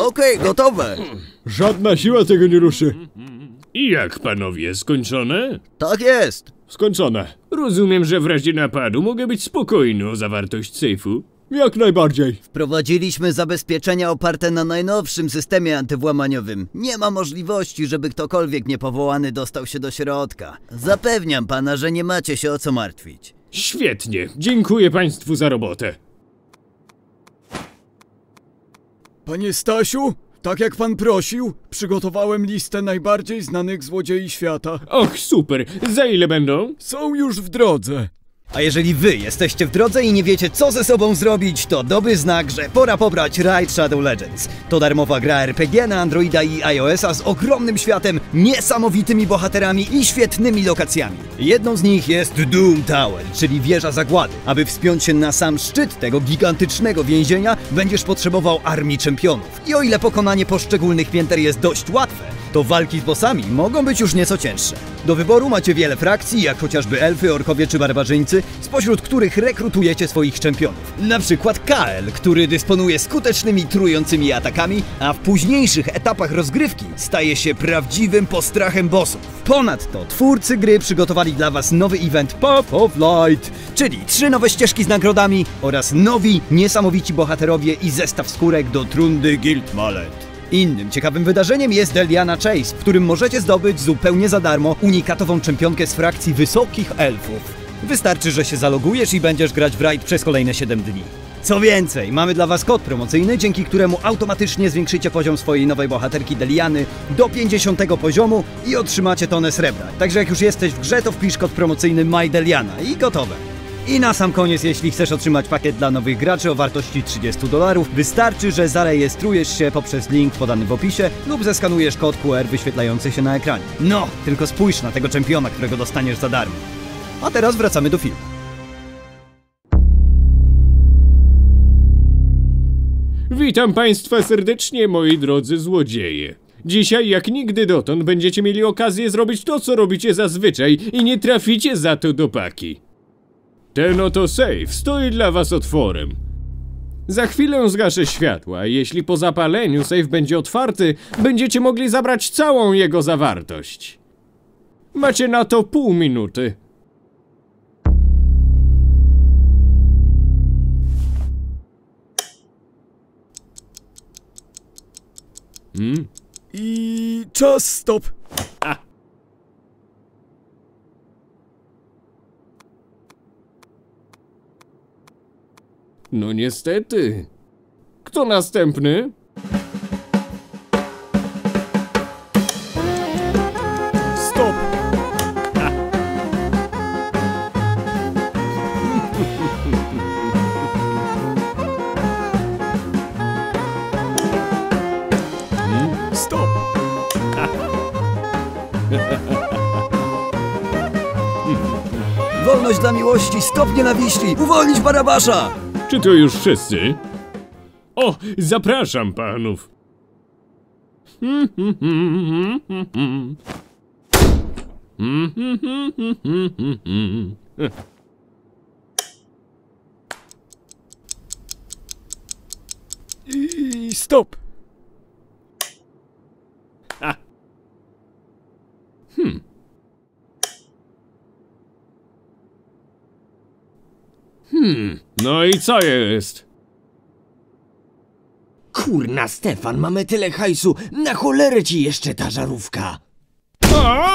Okej, gotowe. Żadna siła tego nie ruszy. I jak, panowie, skończone? Tak jest. Skończone. Rozumiem, że w razie napadu mogę być spokojny o zawartość sejfu. Jak najbardziej. Wprowadziliśmy zabezpieczenia oparte na najnowszym systemie antywłamaniowym. Nie ma możliwości, żeby ktokolwiek niepowołany dostał się do środka. Zapewniam pana, że nie macie się o co martwić. Świetnie, dziękuję państwu za robotę. Panie Stasiu, tak jak pan prosił, przygotowałem listę najbardziej znanych złodziei świata. Och, super, za ile będą? Są już w drodze. A jeżeli wy jesteście w drodze i nie wiecie co ze sobą zrobić, to dobry znak, że pora pobrać Raid Shadow Legends. To darmowa gra RPG na Androida i iOS-a z ogromnym światem, niesamowitymi bohaterami i świetnymi lokacjami. Jedną z nich jest Doom Tower, czyli wieża zagłady. Aby wspiąć się na sam szczyt tego gigantycznego więzienia, będziesz potrzebował armii czempionów. I o ile pokonanie poszczególnych pięter jest dość łatwe, to walki z bossami mogą być już nieco cięższe. Do wyboru macie wiele frakcji, jak chociażby elfy, orkowie czy barbarzyńcy, spośród których rekrutujecie swoich czempionów. Na przykład Kael, który dysponuje skutecznymi trującymi atakami, a w późniejszych etapach rozgrywki staje się prawdziwym postrachem bossów. Ponadto twórcy gry przygotowali dla was nowy event Path of Light, czyli trzy nowe ścieżki z nagrodami oraz nowi, niesamowici bohaterowie i zestaw skórek do trundy Guild Mallet. Innym ciekawym wydarzeniem jest Deliana Chase, w którym możecie zdobyć zupełnie za darmo unikatową czempionkę z frakcji wysokich elfów. Wystarczy, że się zalogujesz i będziesz grać w raid przez kolejne 7 dni. Co więcej, mamy dla Was kod promocyjny, dzięki któremu automatycznie zwiększycie poziom swojej nowej bohaterki Deliany do 50 poziomu i otrzymacie tonę srebra. Także jak już jesteś w grze, to wpisz kod promocyjny MyDeliana i gotowe. I na sam koniec, jeśli chcesz otrzymać pakiet dla nowych graczy o wartości 30 dolarów, wystarczy, że zarejestrujesz się poprzez link podany w opisie lub zeskanujesz kod QR wyświetlający się na ekranie. No, tylko spójrz na tego czempiona, którego dostaniesz za darmo. A teraz wracamy do filmu. Witam państwa serdecznie, moi drodzy złodzieje. Dzisiaj, jak nigdy dotąd, będziecie mieli okazję zrobić to, co robicie zazwyczaj i nie traficie za to do paki. Ten oto safe stoi dla was otworem. Za chwilę zgaszę światła jeśli po zapaleniu safe będzie otwarty, będziecie mogli zabrać całą jego zawartość. Macie na to pół minuty. I czas stop. No niestety. Kto następny? Stop. Stop. Wolność dla miłości, stop nienawiści, uwolnić Barabasza! Czy to już wszyscy? O, zapraszam panów. I stop. No i co jest? Kurna, Stefan, mamy tyle hajsu, na cholerę ci jeszcze ta żarówka. A!